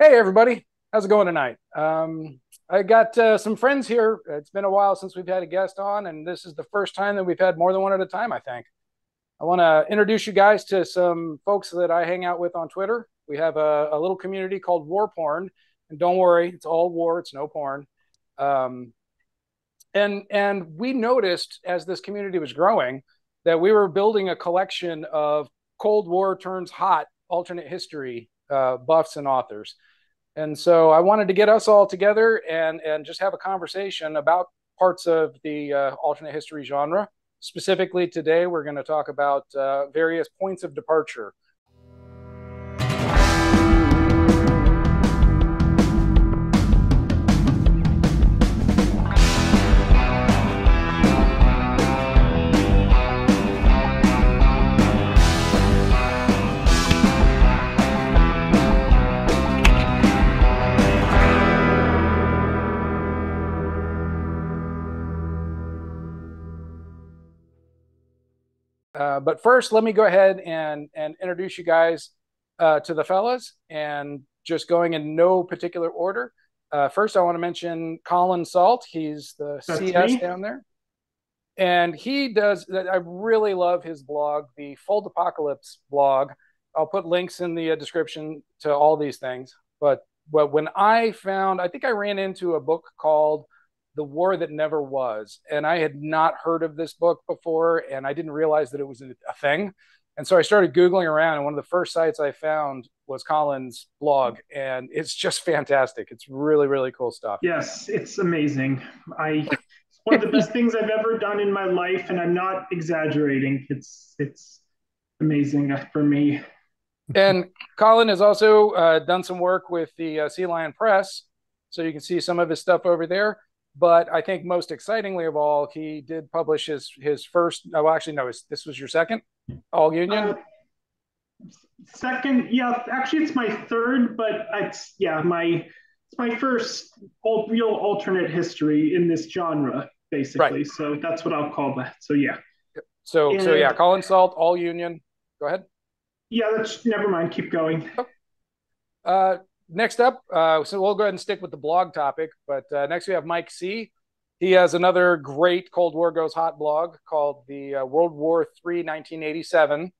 Hey, everybody. How's it going tonight? Um, I got uh, some friends here. It's been a while since we've had a guest on, and this is the first time that we've had more than one at a time, I think. I want to introduce you guys to some folks that I hang out with on Twitter. We have a, a little community called War Porn, and don't worry, it's all war, it's no porn. Um, and and we noticed as this community was growing that we were building a collection of Cold War turns hot alternate history uh, buffs and authors. And so I wanted to get us all together and, and just have a conversation about parts of the uh, alternate history genre. Specifically, today we're going to talk about uh, various points of departure Uh, but first, let me go ahead and and introduce you guys uh, to the fellas, and just going in no particular order. Uh, first, I want to mention Colin Salt. He's the That's CS me. down there, and he does. I really love his blog, the Fuldapocalypse blog. I'll put links in the uh, description to all these things. But but when I found, I think I ran into a book called the War That Never Was. And I had not heard of this book before, and I didn't realize that it was a thing. And so I started Googling around, and one of the first sites I found was Colin's blog, and it's just fantastic. It's really, really cool stuff. Yes, it's amazing. I it's one of the best things I've ever done in my life, and I'm not exaggerating. It's it's amazing for me. and Colin has also uh, done some work with the uh, Sea Lion Press, so you can see some of his stuff over there. But I think most excitingly of all, he did publish his his first. Oh, actually, no, this was your second All Union. Uh, second, yeah, actually, it's my third, but it's yeah, my it's my first old, real alternate history in this genre, basically. Right. So that's what I'll call that. So yeah. So and, so yeah, Colin Salt, All Union. Go ahead. Yeah, that's never mind. Keep going. Oh. Uh, next up, uh, so we'll go ahead and stick with the blog topic. But uh, next we have Mike Cee. He has another great Cold War Goes Hot blog called the uh, World War III 1987,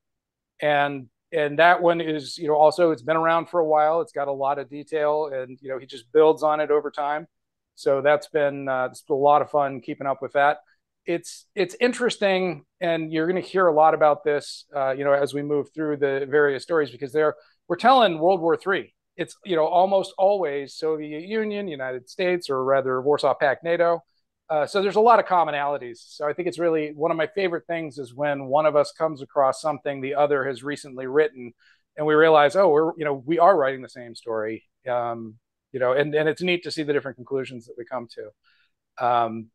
and and that one is you know also it's been around for a while. It's got a lot of detail, and you know he just builds on it over time. So that's been uh, it's been a lot of fun keeping up with that. It's it's interesting, and you're going to hear a lot about this, uh, you know, as we move through the various stories because they're we're telling World War III it's you know almost always Soviet Union, United States, or rather Warsaw Pact, NATO. Uh, so there's a lot of commonalities. So I think it's really one of my favorite things is when one of us comes across something the other has recently written, and we realize, oh, we're you know we are writing the same story. Um, you know, and and it's neat to see the different conclusions that we come to. Um,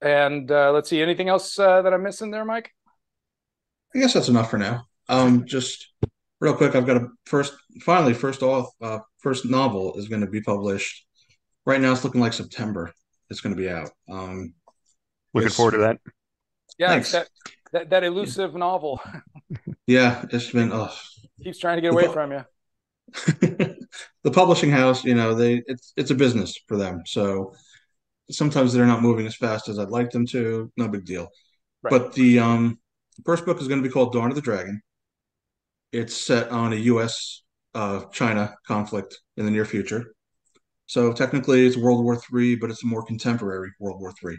and uh, let's see, anything else uh, that I'm missing there, Mike? I guess that's enough for now. Um, just real quick, I've got a first, finally, first off, uh, first novel is going to be published. Right now, it's looking like September. It's going to be out. Um, Looking forward to that. Yeah, that, that, that elusive novel. yeah, it's been. Oh. Keeps trying to get away from you. the publishing house, you know, they it's it's a business for them. So sometimes they're not moving as fast as I'd like them to. No big deal. Right. But the um first book is going to be called Dawn of the Dragon. It's set on a U.S. Uh, China conflict in the near future. So technically, it's World War Three, but it's a more contemporary World War Three.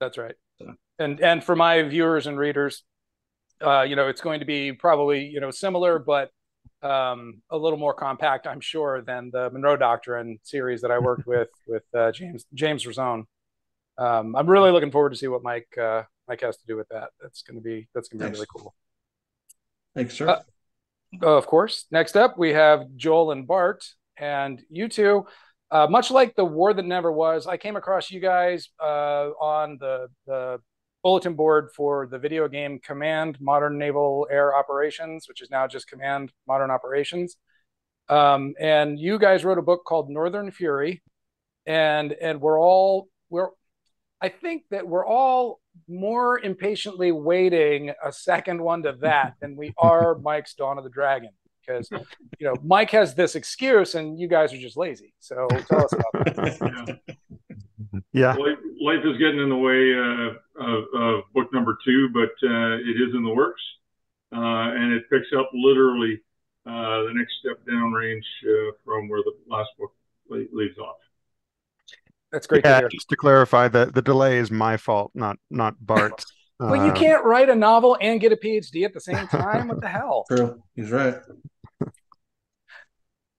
That's right. So. And and for my viewers and readers, uh, you know, it's going to be probably you know similar, but um, a little more compact, I'm sure, than the Monroe Doctrine series that I worked with with uh, James James Rosone. Um, I'm really looking forward to see what Mike uh, Mike has to do with that. That's going to be that's going to be Thanks. really cool. Thanks, sir. Uh, of course. Next up, we have Joel and Bart, and you two. Uh, much like the war that never was, I came across you guys uh, on the the bulletin board for the video game Command Modern Naval Air Operations, which is now just Command Modern Operations. Um, and you guys wrote a book called Northern Fury, and and we're all we're I think that we're all more impatiently waiting a second one to that than we are Mike's Dawn of the Dragon. because you know Mike has this excuse and you guys are just lazy. So tell us about that. yeah, life, life, is getting in the way uh, of, of, book number two, but uh, it is in the works, uh, and it picks up literally uh, the next step downrange uh, from where the last book leaves off. That's great. Yeah, to just to clarify, the the delay is my fault, not not Bart's. Well, you uh, can't write a novel and get a PhD at the same time. what the hell? True, he's right.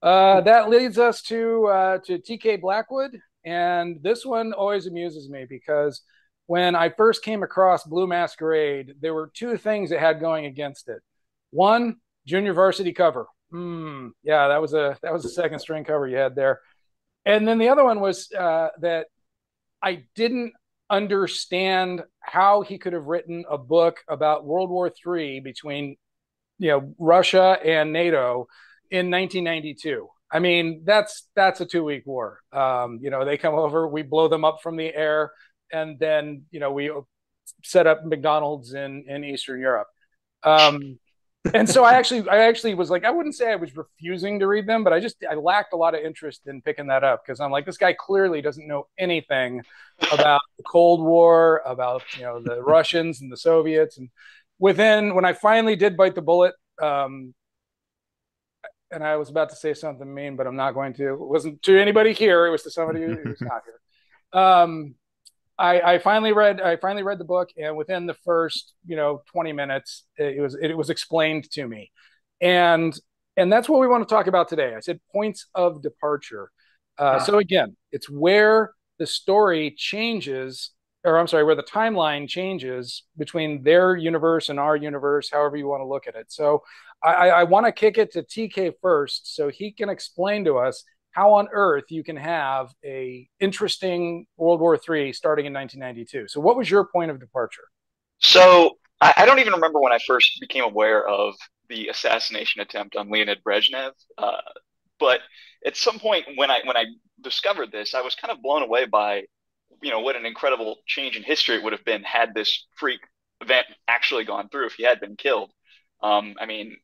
Uh, that leads us to uh, to TK Blackwood, and this one always amuses me because when I first came across Blue Masquerade, there were two things it had going against it. One, junior varsity cover. Hmm, yeah, that was a that was a second string cover you had there. And then the other one was uh, that I didn't understand how he could have written a book about World War III between you know Russia and NATO in 1992. I mean, that's that's a two week war. Um, you know, they come over, we blow them up from the air, and then you know we set up McDonald's in in Eastern Europe. Um, and so I actually, I actually was like, I wouldn't say I was refusing to read them, but I just, I lacked a lot of interest in picking that up because I'm like, this guy clearly doesn't know anything about the Cold War, about you know the Russians and the Soviets. And within, when I finally did bite the bullet, um, and I was about to say something mean, but I'm not going to. It wasn't to anybody here; it was to somebody who's not here. Um, I, I, finally read I finally read the book, and within the first you know 20 minutes, it was it, was explained to me, and and that's what we want to talk about today. I said points of departure. Uh, So again, it's where the story changes, or I'm sorry, where the timeline changes between their universe and our universe, however you want to look at it. So I, I want to kick it to TK first, so he can explain to us how on earth you can have a interesting World War III starting in 1992. So, what was your point of departure? So, I, don't even remember when I first became aware of the assassination attempt on Leonid Brezhnev. Uh, but at some point when I when I discovered this, I was kind of blown away by, you know, what an incredible change in history it would have been had this freak event actually gone through if he had been killed. Um, I mean,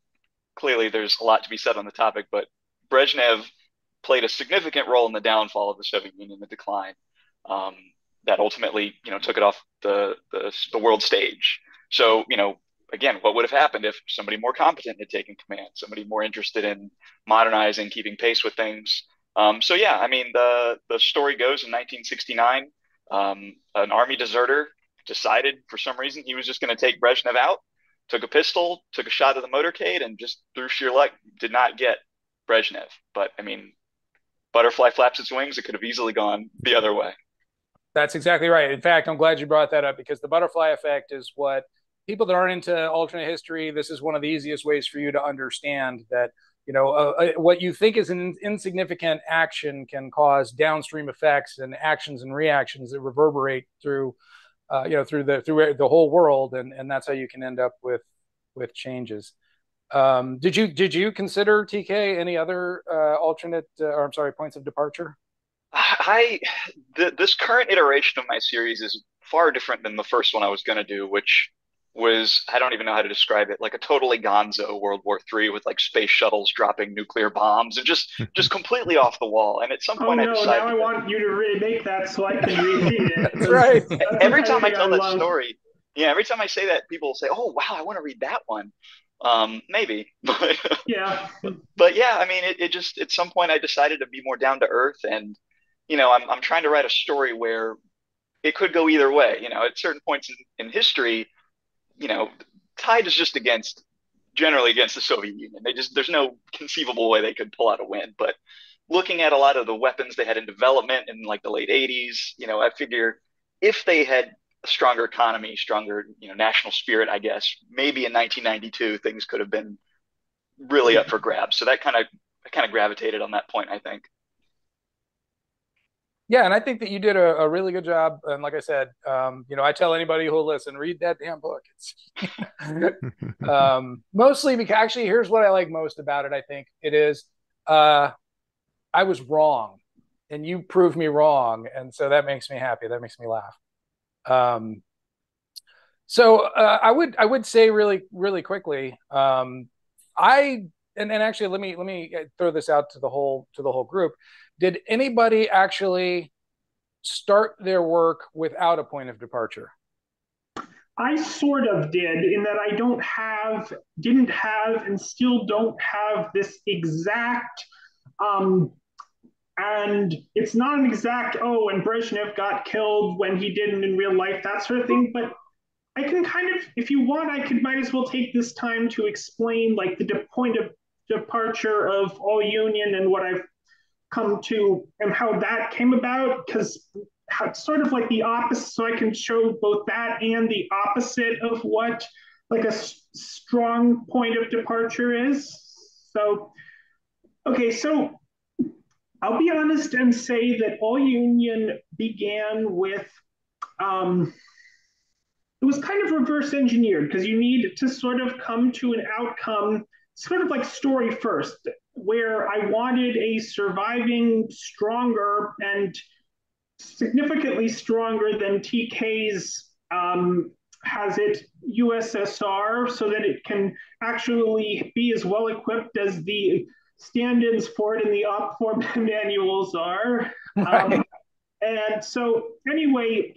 clearly there's a lot to be said on the topic, but Brezhnev played a significant role in the downfall of the Soviet Union, the decline um, that ultimately, you know, took it off the, the, the world stage. So, you know, again, what would have happened if somebody more competent had taken command, somebody more interested in modernizing, keeping pace with things? Um, so, yeah, I mean, the the story goes in 1969, um, an army deserter decided for some reason he was just going to take Brezhnev out, took a pistol, took a shot at the motorcade, and just through sheer luck did not get Brezhnev. But I mean, butterfly flaps its wings, it could have easily gone the other way. That's exactly right. In fact, I'm glad you brought that up because the butterfly effect is what people that aren't into alternate history, this is one of the easiest ways for you to understand that you know uh, uh, what you think is an insignificant action can cause downstream effects and actions and reactions that reverberate through uh, you know through the through the whole world and and that's how you can end up with with changes um, did you did you consider TK any other uh, alternate uh, or I'm sorry points of departure? I the, this current iteration of my series is far different than the first one I was going to do, which was I don't even know how to describe it, like a totally gonzo World War III with like space shuttles dropping nuclear bombs and just just completely off the wall. And at some point, oh, no, I decided now I want you to remake that so I can repeat it. That's right. every time I tell I that love. story, yeah, every time I say that, people say, "Oh, wow, I want to read that one." Um maybe. But yeah. But yeah i mean it, it just at some point i decided to be more down to earth and you know I'm, I'm trying to write a story where it could go either way. You know at certain points in, in history you know tide is just against generally against the soviet union. They just there's no conceivable way they could pull out a win. But looking at a lot of the weapons they had in development in like the late 80s you know i figure if they had stronger economy, stronger you know national spirit, I guess. Maybe in 1992 things could have been really up for grabs. So that kind of I kind of gravitated on that point, I think. Yeah, and I think that you did a, a really good job. And like I said, um, you know, I tell anybody who'll listen, read that damn book. Um, mostly because actually, here's what I like most about it. I think it is uh, I was wrong, and you proved me wrong, and so that makes me happy. That makes me laugh. Um, so uh, I would I would say really really quickly, um, I and, and actually let me let me throw this out to the whole to the whole group. Did anybody actually start their work without a point of departure? I sort of did in that I don't have, didn't have, and still don't have this exact, um, and it's not an exact, oh, and Brezhnev got killed when he didn't in real life, that sort of thing. But I can kind of, if you want, I could might as well take this time to explain like the de- point of departure of all union and what I've come to and how that came about because it's sort of like the opposite so i can show both that and the opposite of what like a s- strong point of departure is so okay so i'll be honest and say that all union began with um, it was kind of reverse engineered because you need to sort of come to an outcome sort of like story first where i wanted a surviving stronger and significantly stronger than TK's um, has it USSR so that it can actually be as well equipped as the stand-ins for it in the OPFOR manuals are. Um, and so anyway,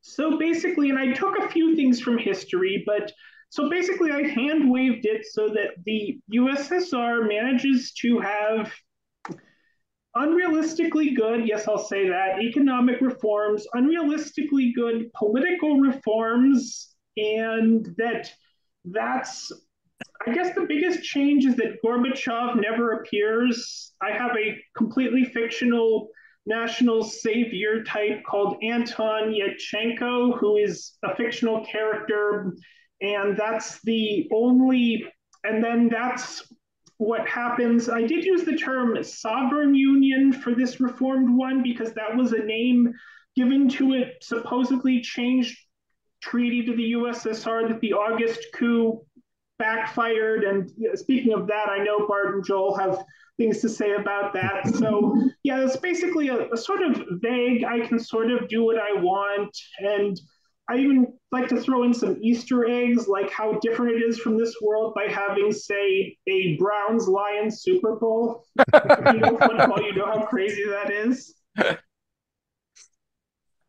so basically, and I took a few things from history, but so basically I hand waved it so that the USSR manages to have unrealistically good, yes, I'll say that, economic reforms, unrealistically good political reforms, and that that's, I guess the biggest change is that Gorbachev never appears. I have a completely fictional national savior type called Anton Yatchenko, who is a fictional character, and that's the only, and then that's what happens. I did use the term sovereign union for this reformed one because that was a name given to it, supposedly changed treaty to the USSR that the August coup backfired. And speaking of that, I know Bart and Joel have things to say about that. So yeah, it's basically a, a sort of vague. I can sort of do what I want and I even like to throw in some Easter eggs, like how different it is from this world by having, say, a Browns Lions Super Bowl. you know football, you know how crazy that is.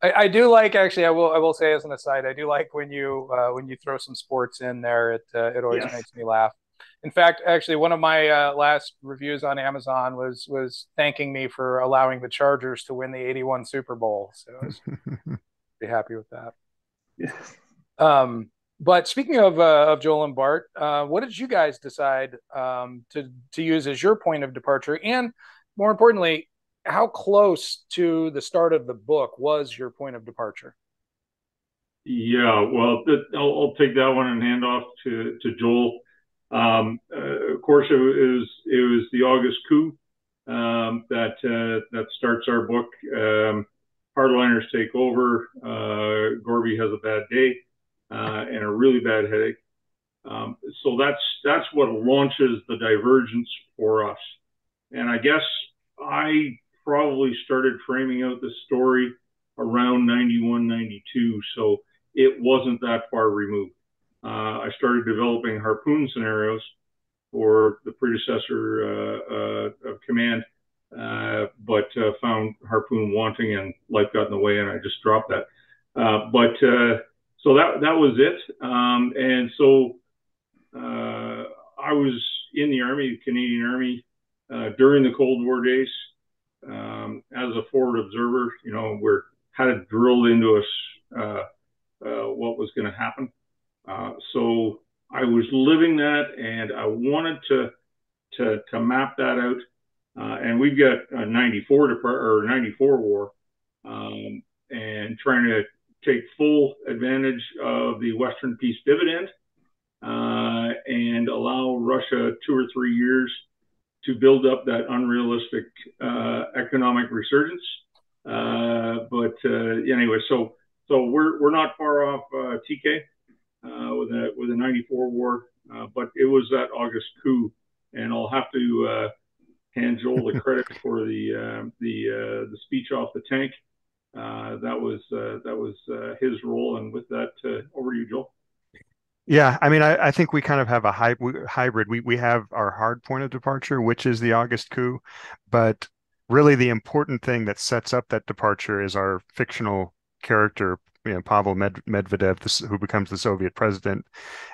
I, I, do like actually. I will. I will say as an aside, I do like when you uh, when you throw some sports in there. It uh, it always yes. makes me laugh. In fact, actually, one of my uh, last reviews on Amazon was was thanking me for allowing the Chargers to win the '81 Super Bowl. So I was be happy with that. Um, but speaking of uh, of Joel and Bart, uh, what did you guys decide um, to to use as your point of departure, and more importantly, how close to the start of the book was your point of departure? Yeah, well, I'll, I'll take that one and hand off to to Joel. Um, uh, of course, it was it was the August coup um, that uh, that starts our book. Um, hardliners take over. Uh, Gorby has a bad day uh, and a really bad headache. Um, so that's that's what launches the divergence for us. And I guess I probably started framing out the story around 91, 92. So it wasn't that far removed. Uh, I started developing harpoon scenarios for the predecessor uh, uh, of command uh, but uh, found harpoon wanting and life got in the way and I just dropped that. Uh, but so that that was it. Um, and so I was in the Army, the Canadian Army, during the Cold War days as a forward observer. You know, we're had it drilled into us what was going to happen. so I was living that, and I wanted to to to map that out uh, and we've got a 94 or 94 war um, and trying to take full advantage of the Western peace dividend uh, and allow Russia two or three years to build up that unrealistic uh, economic resurgence. Uh, but uh, anyway, so so we're we're not far off uh, TK with a with a 94 war, but it was that August coup, and I'll have to hand Joel the credit for the uh, the uh, the speech off the tank. Uh, that was uh, that was uh, his role, and with that, uh, over to you, Joel. Yeah, I mean, I, I think we kind of have a hy hybrid. We we have our hard point of departure, which is the August coup, but really the important thing that sets up that departure is our fictional character, you know, Pavel Med Medvedev, this, who becomes the Soviet president,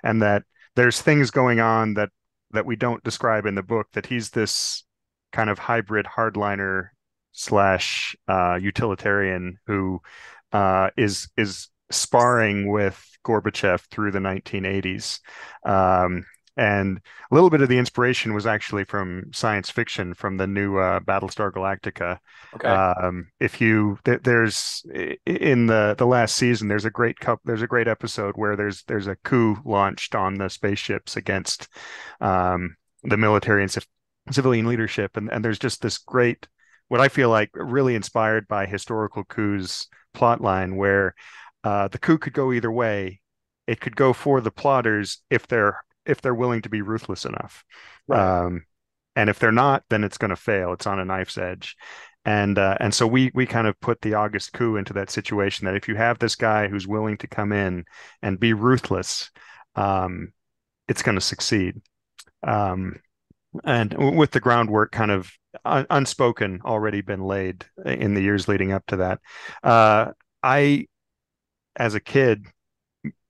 and that there's things going on that that we don't describe in the book. That he's this kind of hybrid hardliner slash uh, utilitarian who uh, is is sparring with Gorbachev through the 1980s. Um, and a little bit of the inspiration was actually from science fiction, from the new uh, Battlestar Galactica. Okay. Um, if you th- there's in the the last season, there's a great cup. There's a great episode where there's there's a coup launched on the spaceships against um, the military and civilian leadership, and and there's just this great, what I feel like really inspired by historical coups plotline where uh, the coup could go either way. It could go for the plotters if they're if they're willing to be ruthless enough. Right. Um, and if they're not, then it's going to fail. It's on a knife's edge. And uh, and so we we kind of put the August coup into that situation that if you have this guy who's willing to come in and be ruthless, um, it's going to succeed. Um, and with the groundwork kind of un- unspoken already been laid in the years leading up to that, uh, I, as a kid,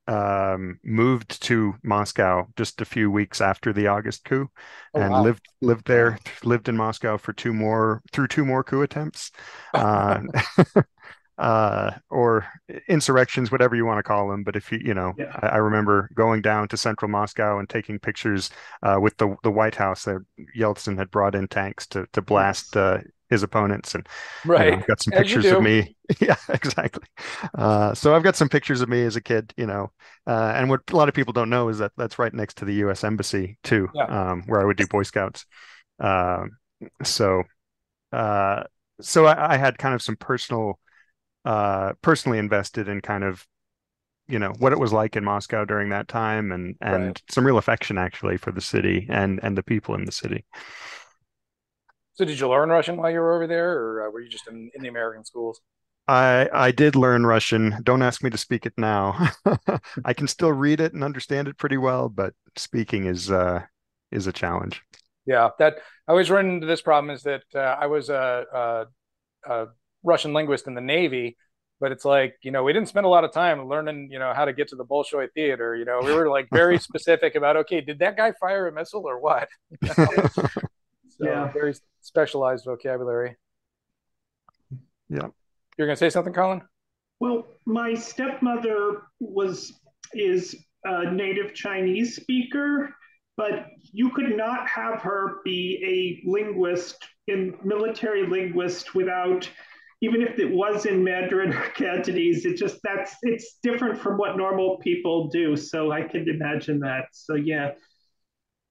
um, moved to Moscow just a few weeks after the August coup, oh, and wow. lived lived there, lived in Moscow for two more through two more coup attempts, uh, uh, or insurrections, whatever you want to call them. But if you you know, yeah. I, I, remember going down to central Moscow and taking pictures uh, with the the White House that Yeltsin had brought in tanks to to blast. Uh, his opponents and right you know, got some pictures of me. Yeah exactly. Uh, so i've got some pictures of me as a kid you know uh, and what a lot of people don't know is that that's right next to the us embassy too yeah. um, where i would do boy scouts. Uh, so uh, so I, I, had kind of some personal uh, personally invested in kind of you know what it was like in moscow during that time and and right. some real affection actually for the city and and the people in the city so did you learn Russian while you were over there, or uh, were you just in, in the American schools? I I did learn Russian. Don't ask me to speak it now. I can still read it and understand it pretty well, but speaking is uh is a challenge. Yeah, that I always run into this problem is that uh, I was a, a, a Russian linguist in the Navy, but it's like you know we didn't spend a lot of time learning you know how to get to the Bolshoi theater. You know we were like very specific about okay, did that guy fire a missile or what? So yeah. very specialized vocabulary. Yeah. You're going to say something, Colin? Well, my stepmother was is a native Chinese speaker, but you could not have her be a linguist in military linguist without even if it was in Mandarin or Cantonese, it just that's it's different from what normal people do. So I can imagine that. So yeah.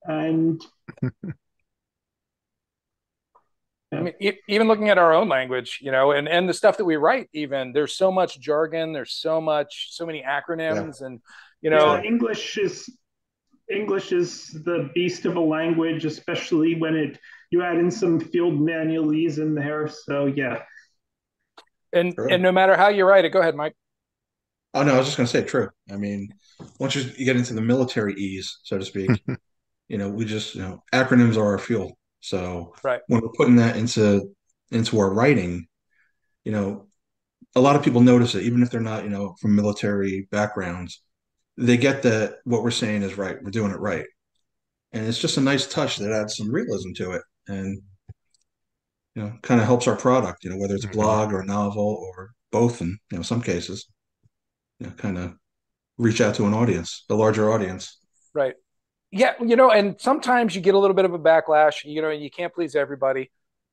And I mean, e- even looking at our own language, you know, and and the stuff that we write, even there's so much jargon, there's so much, so many acronyms, yeah. and you know, yeah, English is English is the beast of a language, especially when it you add in some field manualese in there. So yeah, and true. and no matter how you write it, go ahead, Mike. Oh no, I was just going to say true. I mean, once you get into the military ease, so to speak, you know, we just you know acronyms are our fuel. So right. when we're putting that into into our writing, you know, a lot of people notice it, even if they're not, you know, from military backgrounds. They get that what we're saying is right. We're doing it right, and it's just a nice touch that adds some realism to it, and you know, kind of helps our product. You know, whether it's a mm-hmm. blog or a novel or both, in you know some cases, you know, kind of reach out to an audience, a larger audience. Right yeah, you know, and sometimes you get a little bit of a backlash, you know, and you can't please everybody.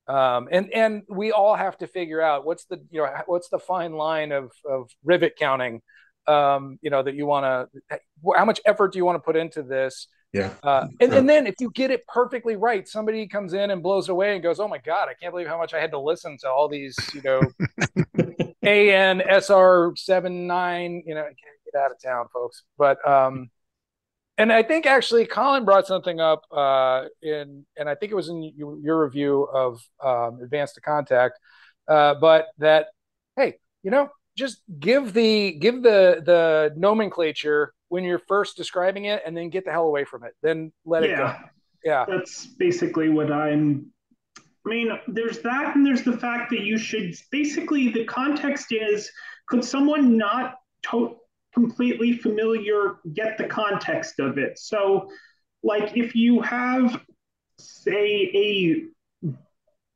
Um, and and we all have to figure out what's the you know what's the fine line of of rivet counting, um, you know, that you want to how much effort do you want to put into this? Yeah. Uh, and, and then if you get it perfectly right, somebody comes in and blows it away and goes, "Oh my God, I can't believe how much I had to listen to all these, you know, AN SR seven nine, you know, get out of town, folks." But um, and I think actually Colin brought something up uh, in, and I think it was in your review of um, Advance to Contact, uh, but that hey, you know, just give the give the the nomenclature when you're first describing it, and then get the hell away from it. Then let yeah. it go. Yeah, that's basically what I'm. I mean, there's that, and there's the fact that you should basically the context is could someone not to- completely familiar get the context of it? So, like if you have say a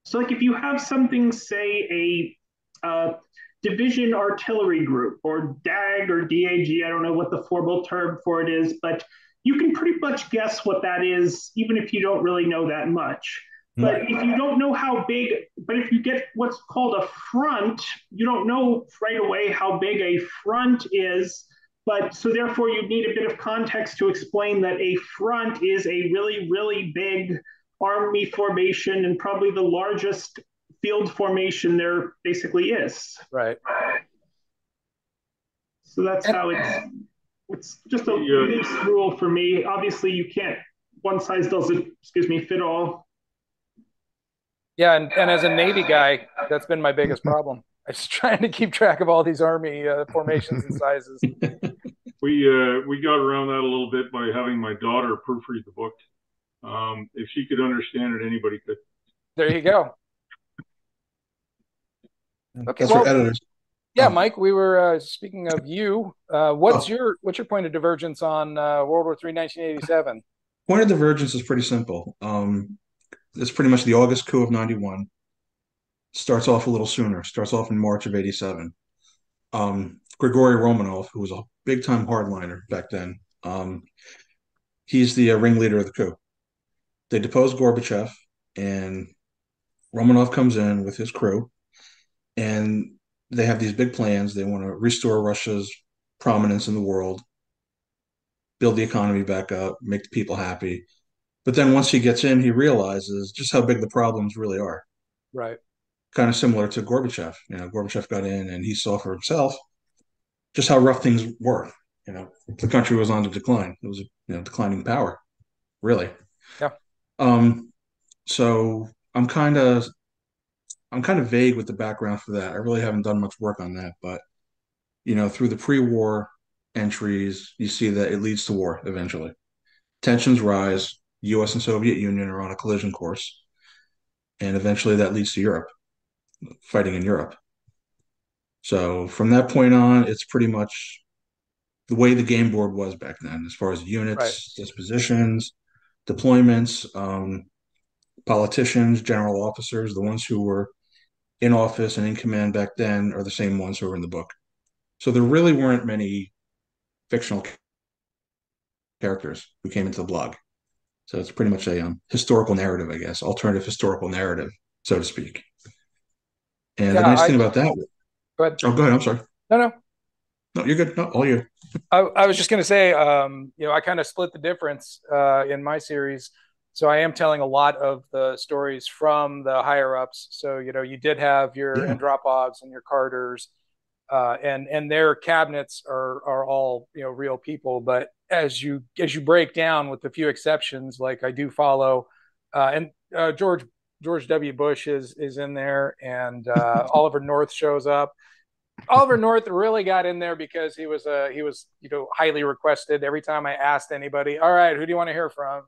so like if you have something say a uh, division artillery group or DAG or DAG, I don't know what the formal term for it is, but you can pretty much guess what that is, even if you don't really know that much. But if you don't know how big, but if you get what's called a front, you don't know right away how big a front is. But so therefore, you need a bit of context to explain that a front is a really, really big army formation and probably the largest field formation there basically is. Right. So that's how it's it's just a yeah. loose rule for me. Obviously, you can't one size doesn't excuse me fit all. Yeah, and, and as a Navy guy, that's been my biggest problem. I was trying to keep track of all these Army uh, formations and sizes. We uh, we got around that a little bit by having my daughter proofread the book. Um, if she could understand it, anybody could. There you go. Okay, That's well, editors. Yeah, um, Mike, we were uh, speaking of you. Uh, what's oh. your what's your point of divergence on uh, World War III, 1987? Point of divergence is pretty simple. Um, it's pretty much the August coup of 91. Starts off a little sooner, starts off in March of 87. Um, Grigory Romanov, who was a big time hardliner back then, um, he's the uh, ringleader of the coup. They depose Gorbachev, and Romanov comes in with his crew, and they have these big plans. They want to restore Russia's prominence in the world, build the economy back up, make the people happy. But then once he gets in, he realizes just how big the problems really are. Right. Kind of similar to Gorbachev. You know, Gorbachev got in and he saw for himself just how rough things were. You know, the country was on the decline. It was, a you know, declining power, really. Yeah. Um, so I'm kind of, I'm kind of vague with the background for that. I really haven't done much work on that, but you know, through the pre-war entries, you see that it leads to war eventually. Tensions rise, US and Soviet Union are on a collision course. And eventually that leads to Europe, fighting in Europe. So from that point on, it's pretty much the way the game board was back then, as far as units, right. dispositions, deployments, um, politicians, general officers, the ones who were in office and in command back then are the same ones who are in the book. So there really weren't many fictional characters who came into the blog. So it's pretty much a um, historical narrative, I guess, alternative historical narrative, so to speak. And yeah, the nice I, thing about that. Go ahead. Oh, go ahead. I'm sorry. No, no. No, you're good. No, all you. I, I was just going to say, um, you know, I kind of split the difference uh, in my series. So I am telling a lot of the stories from the higher ups. So you know, you did have your yeah. Andropovs and your Carters, uh, and and their cabinets are are all you know real people. But as you as you break down, with a few exceptions, like I do follow, uh, and uh, George George W. Bush is is in there, and uh, Oliver North shows up. Oliver North really got in there because he was uh, he was you know highly requested. Every time I asked anybody, all right, who do you want to hear from?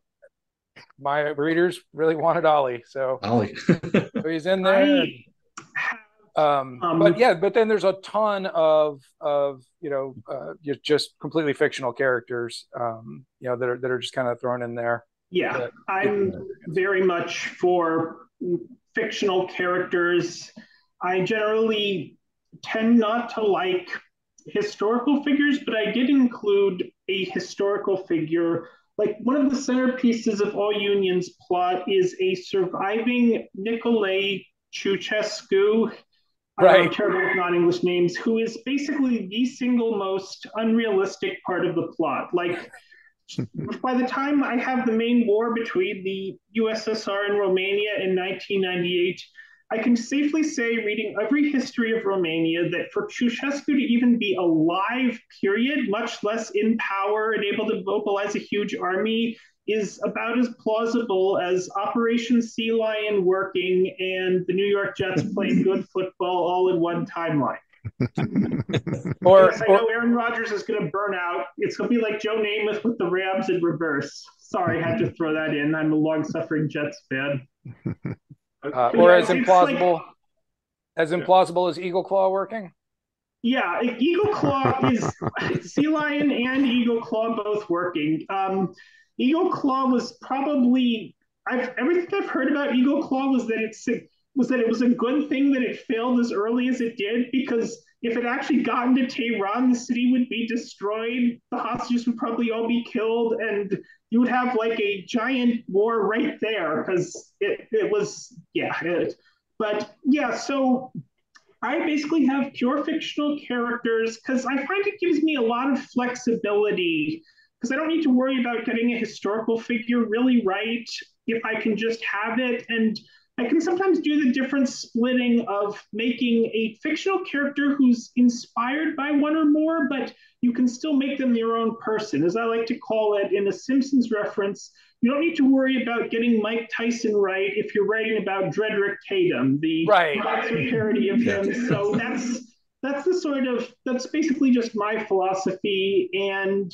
My readers really wanted Ollie, so Ollie, so he's in there. Um, um, but yeah, but then there's a ton of of you know uh, just completely fictional characters, um, you know that are that are just kind of thrown in there. Yeah, that, I'm very much for fictional characters. I generally tend not to like historical figures, but I did include a historical figure. Like one of the centerpieces of All Union's plot is a surviving Nicolae Ceausescu right. Terrible with non-English names, who is basically the single most unrealistic part of the plot. Like by the time I have the main war between the USSR and Romania in 1998, I can safely say, reading every history of Romania, that for Ceausescu to even be alive, period, much less in power and able to mobilize a huge army, is about as plausible as Operation Sea Lion working and the New York Jets playing good football all in one timeline. or, yes, I know Aaron Rodgers is going to burn out. It's going to be like Joe Namath with the Rams in reverse. Sorry, I had to throw that in. I'm a long-suffering Jets fan. Uh, or yeah, as implausible, like, as implausible as Eagle Claw working. Yeah, Eagle Claw is Sea Lion and Eagle Claw both working. Um, Eagle Claw was probably I've everything I've heard about Eagle Claw was that it's was that it was a good thing that it failed as early as it did because if it actually got into Tehran, the city would be destroyed, the hostages would probably all be killed, and you would have like a giant war right there because it, it was yeah. It, but yeah, so I basically have pure fictional characters because I find it gives me a lot of flexibility because I don't need to worry about getting a historical figure really right if I can just have it. And I can sometimes do the different splitting of making a fictional character who's inspired by one or more, but you can still make them your own person. As I like to call it in a Simpsons reference, you don't need to worry about getting Mike Tyson right if you're writing about Drederick Tatum, the right. parody of him. So that's that's the sort of that's basically just my philosophy and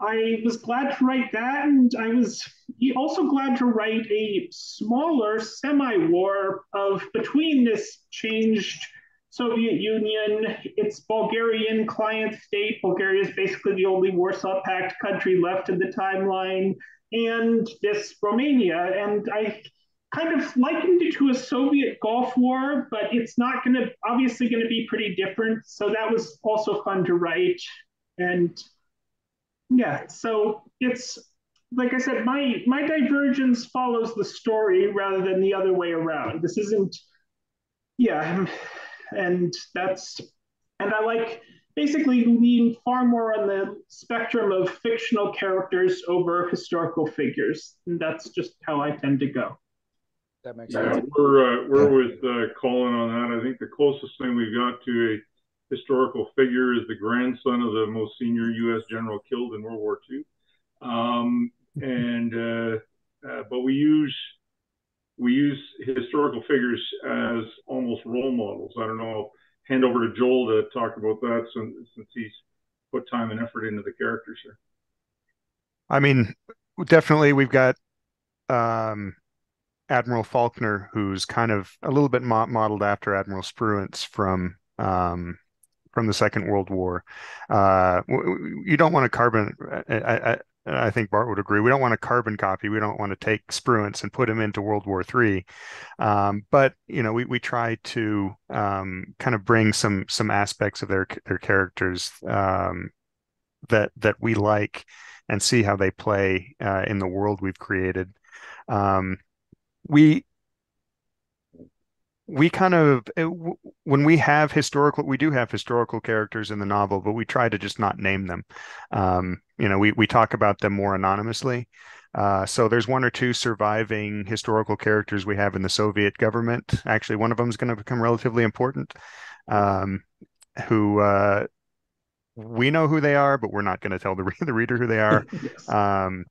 I was glad to write that, and I was also glad to write a smaller semi-war of between this changed Soviet Union, its Bulgarian client state. Bulgaria is basically the only Warsaw Pact country left in the timeline, and this Romania. And I kind of likened it to a Soviet Gulf War, but it's not going to obviously going to be pretty different. So that was also fun to write, and yeah, so it's like I said, my my divergence follows the story rather than the other way around. This isn't, yeah, and that's and I like basically lean far more on the spectrum of fictional characters over historical figures, and that's just how I tend to go. That makes yeah, sense. We're uh, we're with uh, Colin on that. I think the closest thing we've got to a historical figure is the grandson of the most senior U.S. general killed in World War II. Um, and uh, uh, but we use we use historical figures as almost role models. I don't know. I'll hand over to Joel to talk about that since, since he's put time and effort into the characters here. I mean, definitely we've got um, Admiral Faulkner, who's kind of a little bit mo- modeled after Admiral Spruance from um, from the Second World War. Uh, you don't want a carbon. I, I, I, think Bart would agree. We don't want a carbon copy. We don't want to take Spruance and put him into World War Three. Um, but you know, we we try to um, kind of bring some some aspects of their their characters um, that that we like and see how they play uh, in the world we've created. Um, we we kind of eh, when we have historical we do have historical characters in the novel but we try to just not name them. Um, you know we, we talk about them more anonymously. Uh, so there's one or two surviving historical characters we have in the soviet government. Actually one of them is going to become relatively important um, who uh, we know who they are but we're not going to tell the, the reader who they are. Yes. um,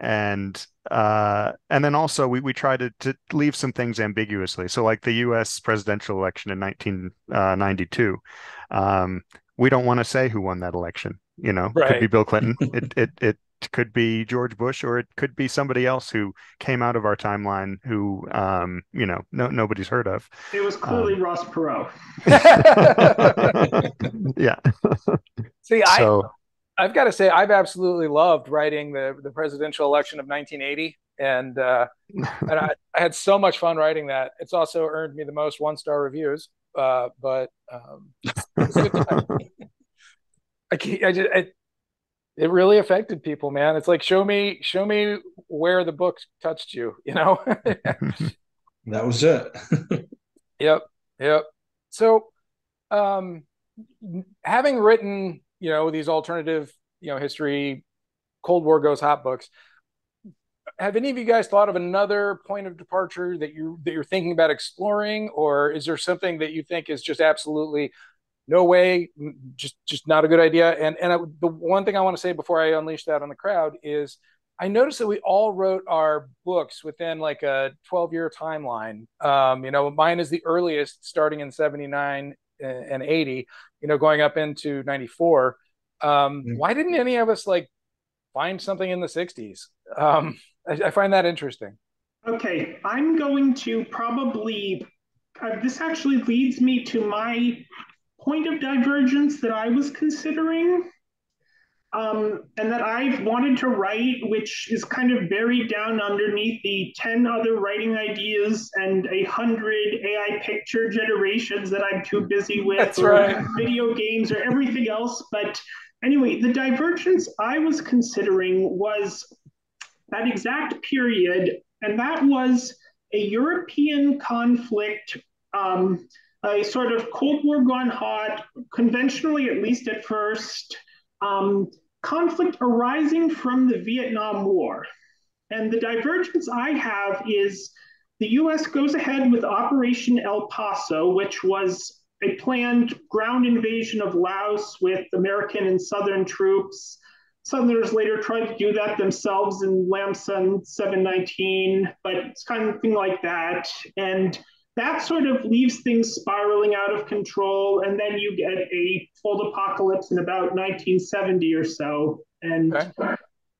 and uh, and then also we, we try to, to leave some things ambiguously. So like the U.S. presidential election in 1992, uh, um, we don't want to say who won that election. You know, right. could be Bill Clinton. it it it could be George Bush, or it could be somebody else who came out of our timeline who um, you know no nobody's heard of. It was clearly um, Ross Perot. yeah. See, so, I I've got to say, I've absolutely loved writing the the presidential election of 1980, and uh, and I, I, had so much fun writing that. It's also earned me the most one star reviews. Uh, but um, I can't. I just it, it really affected people, man. It's like show me show me where the book touched you. You know. that was it. yep. Yep. So, um, having written you know these alternative you know history cold war goes hot books. Have any of you guys thought of another point of departure that you that you're thinking about exploring? Or is there something that you think is just absolutely no way just just not a good idea? And and I, the one thing i want to say before i unleash that on the crowd is i noticed that we all wrote our books within like a 12 year timeline. Um, you know mine is the earliest starting in 79 and 80, you know, going up into 94. Um, mm-hmm. Why didn't any of us like find something in the 60s? Um, I, I find that interesting. Okay, I'm going to probably. Uh, this actually leads me to my point of divergence that I was considering um, and that I've wanted to write, which is kind of buried down underneath the 10 other writing ideas and a hundred AI picture generations that I'm too busy with, That's or right. video games or everything else. But anyway, the divergence I was considering was that exact period, and that was a European conflict. Um, a sort of Cold War gone hot, conventionally, at least at first, um, conflict arising from the Vietnam War. And the divergence I have is the US goes ahead with Operation El Paso, which was a planned ground invasion of Laos with American and Southern troops. Southerners later tried to do that themselves in Lam Son 719, but it's kind of thing like that. And that sort of leaves things spiraling out of control. And then you get a Fuldapocalypse in about 1970 or so. And okay.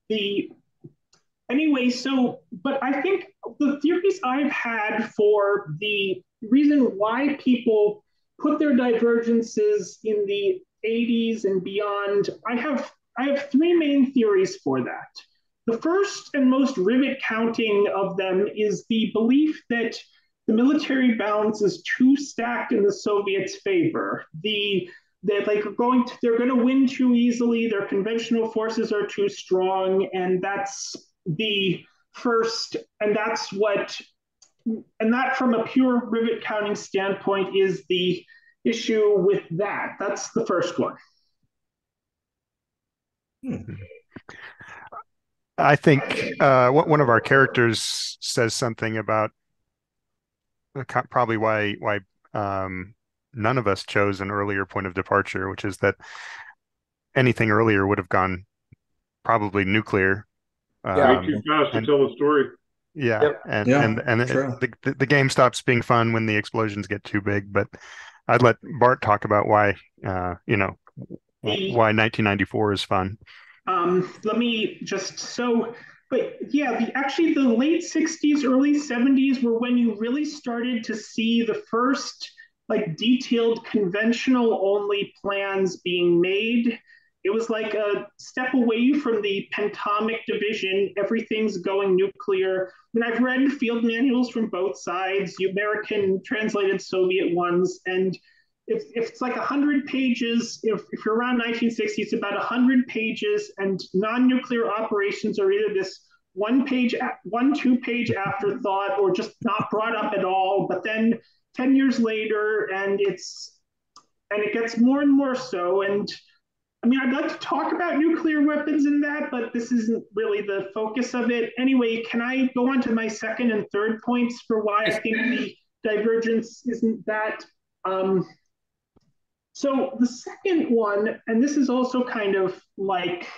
the anyway, so but I think the theories I've had for the reason why people put their divergences in the 80s and beyond, I have I have three main theories for that. The first and most rivet counting of them is the belief that the military balance is too stacked in the Soviets' favor. The they're like going to, they're going to win too easily. Their conventional forces are too strong, and that's the first, and that's what, and that from a pure rivet counting standpoint is the issue with that. That's the first one. I think uh, one of our characters says something about probably why why um, none of us chose an earlier point of departure, which is that anything earlier would have gone probably nuclear. Yeah, um, too fast and, to tell the story. Yeah, yep. and, yeah, and and and the the game stops being fun when the explosions get too big. But I'd let Bart talk about why uh, you know why 1994 is fun. Um, let me just so but yeah, the actually the late 60s, early 70s were when you really started to see the first like detailed conventional only plans being made. It was like a step away from the pentomic division. Everything's going nuclear. Mean, I've read field manuals from both sides, American translated Soviet ones, and if, if it's like 100 pages, if, if you're around 1960, it's about 100 pages, and non nuclear operations are either this one page, one, two page afterthought, or just not brought up at all. But then 10 years later, and it's, and it gets more and more so. And I mean, I'd like to talk about nuclear weapons in that, but this isn't really the focus of it. Anyway, can I go on to my second and third points for why I think the divergence isn't that um, so the second one, and this is also kind of like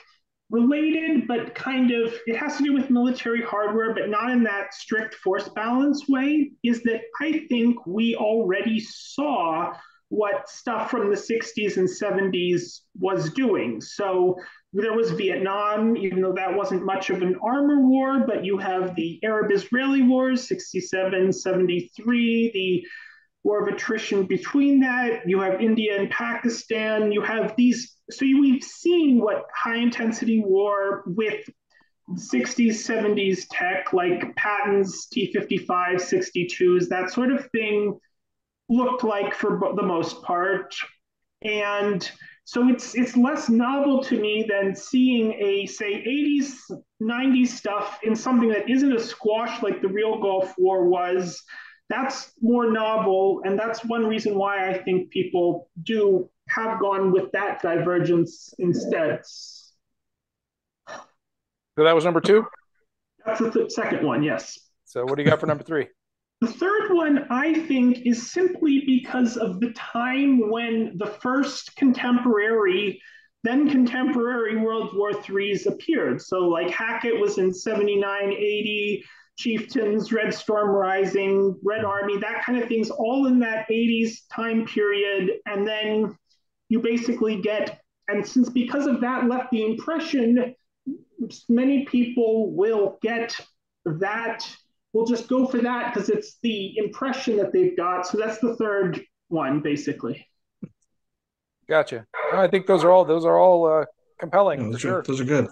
related, but kind of it has to do with military hardware, but not in that strict force balance way, is that I think we already saw what stuff from the 60s and 70s was doing. So there was Vietnam, even though that wasn't much of an armor war, but you have the Arab Israeli Wars, 67, 73, the war of attrition between that. You have India and Pakistan. You have these. So we've seen what high intensity war with 60s, 70s tech like Pattons, T 55, 62s, that sort of thing looked like for the most part. And so it's it's less novel to me than seeing a say 80s 90s stuff in something that isn't a squash like the real Gulf War was that's more novel, and that's one reason why I think people do have gone with that divergence instead. So that was number two. That's the th- second one, yes. So what do you got for number three? The third one, I think, is simply because of the time when the first contemporary, then contemporary World War IIIs appeared. So, like Hackett was in 79, 80, Chieftains, Red Storm Rising, Red Army, that kind of things, all in that 80s time period. And then you basically get, and since because of that left the impression, many people will get that, will just go for that because it's the impression that they've got. So that's the third one, basically. Gotcha. I think those are all those are all uh, compelling. Yeah, those, sure. are, those are good.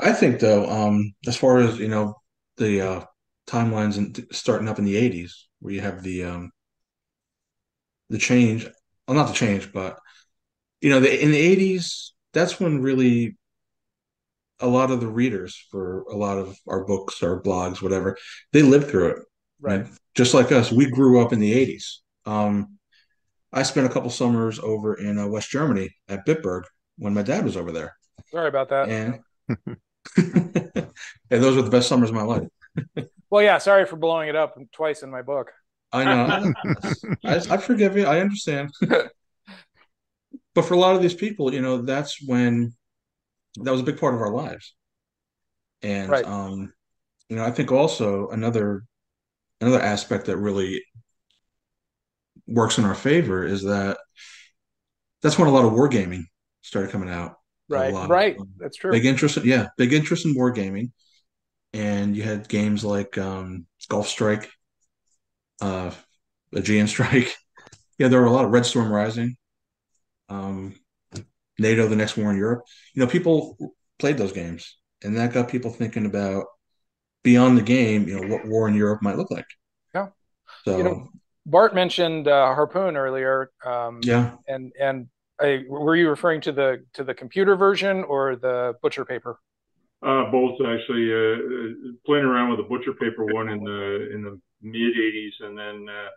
I think though, um, as far as you know, the uh, timelines and starting up in the '80s, where you have the um, the change. Well, not the change, but you know, the, in the '80s, that's when really a lot of the readers for a lot of our books, our blogs, whatever, they lived through it. Right. Just like us, we grew up in the '80s. Um, I spent a couple summers over in uh, West Germany at Bitburg when my dad was over there. Sorry about that. And and those were the best summers of my life. well, yeah. Sorry for blowing it up twice in my book. I know. I, I forgive you. I understand. but for a lot of these people, you know, that's when that was a big part of our lives. And right. um, you know, I think also another another aspect that really works in our favor is that that's when a lot of wargaming started coming out. Right, right. Of, um, that's true. Big interest, in, yeah, big interest in wargaming, and you had games like um, Gulf Strike, uh, Aegean Strike. yeah, there were a lot of Red Storm Rising, um, NATO: The Next War in Europe. You know, people played those games, and that got people thinking about beyond the game. You know, what war in Europe might look like. Yeah. So you know, Bart mentioned uh, Harpoon earlier. Um, yeah. And and I, were you referring to the to the computer version or the butcher paper? Uh, both actually. Uh, playing around with the butcher paper one in the in the mid '80s, and then uh,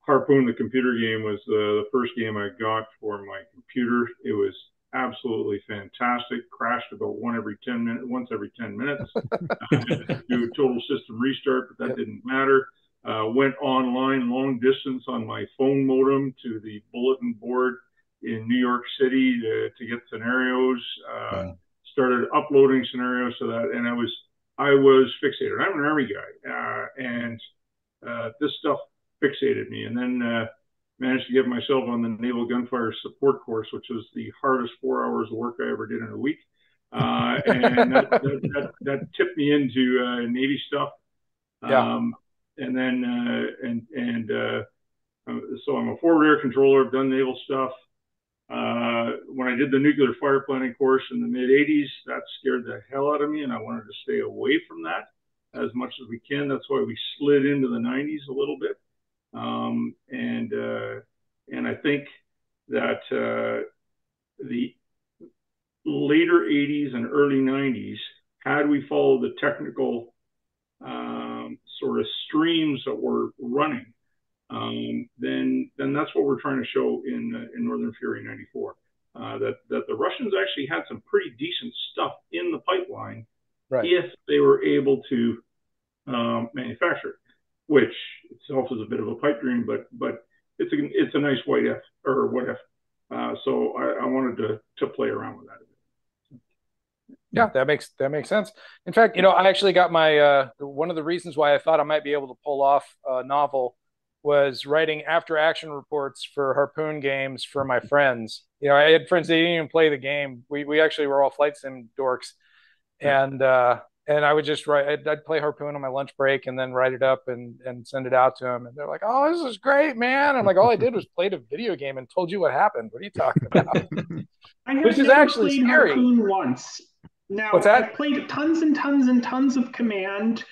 Harpoon, the computer game, was the first game I got for my computer. It was absolutely fantastic. Crashed about one every ten minutes, once every ten minutes. do a total system restart, but that yep. didn't matter. Uh, went online long distance on my phone modem to the bulletin board in New York City to, to get scenarios. Uh, Started uploading scenarios to that, and I was I was fixated. I'm an army guy, uh, and uh, this stuff fixated me. And then uh, managed to get myself on the Naval Gunfire Support Course, which was the hardest four hours of work I ever did in a week. Uh, and that, that, that, that, tipped me into uh, Navy stuff. Yeah. Um, and then uh, and and uh, so I'm a forward air controller. I've done naval stuff. Uh, when I did the nuclear fire planning course in the mid 80s, that scared the hell out of me, and I wanted to stay away from that as much as we can. That's why we slid into the 90s a little bit. Um, and uh, and I think that uh, the later 80s and early 90s, had we followed the technical um, sort of streams that were running, um, then then that's what we're trying to show in uh, in Northern Fury '94. Uh, that that the Russians actually had some pretty decent stuff in the pipeline right. if they were able to um, manufacture it, which itself is a bit of a pipe dream, but but it's a it's a nice white F or what if. Uh, so I, I, wanted to to play around with that yeah, that makes that makes sense. In fact, you know, I actually got my uh, one of the reasons why I thought I might be able to pull off a novel was writing after action reports for Harpoon games for my friends. You know, I had friends that didn't even play the game. We we actually were all flight sim dorks, and uh, and I would just write. I'd, I'd, play Harpoon on my lunch break and then write it up and and send it out to them. And they're like, "Oh, this is great, man!" I'm like, "All I did was played a video game and told you what happened. What are you talking about?" Which is actually scary. Harpoon once. Now, What's that? I've played tons and tons and tons of Command,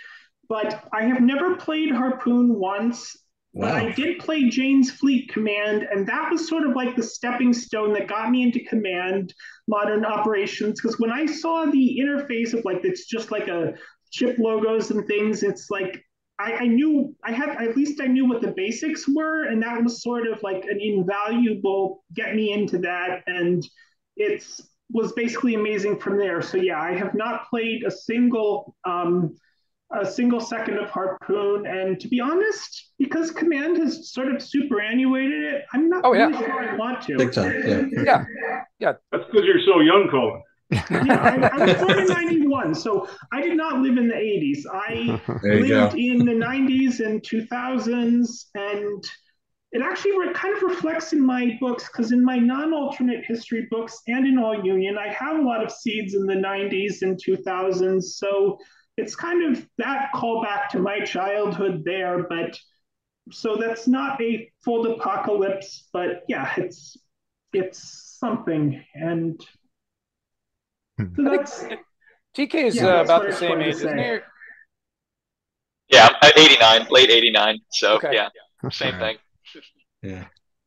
but I have never played Harpoon once. Wow. But I did play Jane's Fleet Command, and that was sort of like the stepping stone that got me into Command Modern Operations. Because when I saw the interface of like it's just like a chip logos and things, it's like I, I knew I had at least I knew what the basics were, and that was sort of like an invaluable get me into that. And it's was basically amazing from there. So yeah, I have not played a single um, a single second of Harpoon, and to be honest, because Command has sort of superannuated it, I'm not oh, really yeah. sure I want to. Big time, yeah, yeah, yeah. That's because you're so young, Colin. yeah, I, I, was born in 91, so I did not live in the 80s. I lived in the 90s and 2000s, and it actually kind of reflects in my books because in my non-alternate history books and in all union, I have a lot of seeds in the 90s and 2000s. So it's kind of that callback to my childhood there, but so that's not a Fuldapocalypse, but yeah, it's it's something, and so that's TK is yeah, uh, about the same age, isn't he? Yeah, at 89, late 89. So okay. yeah, same thing. Yeah.